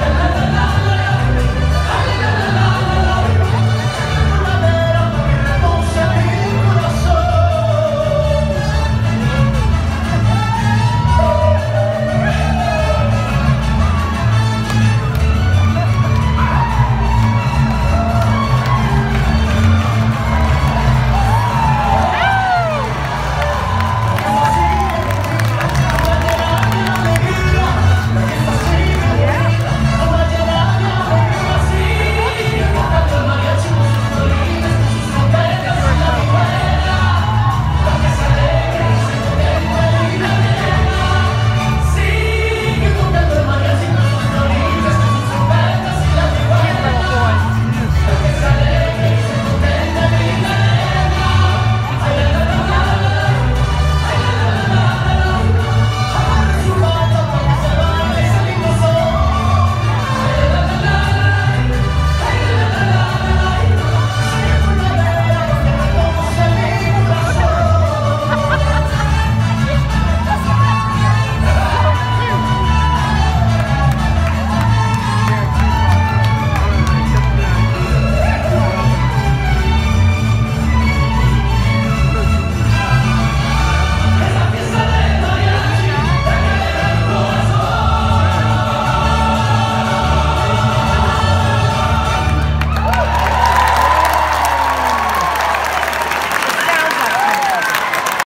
Yeah.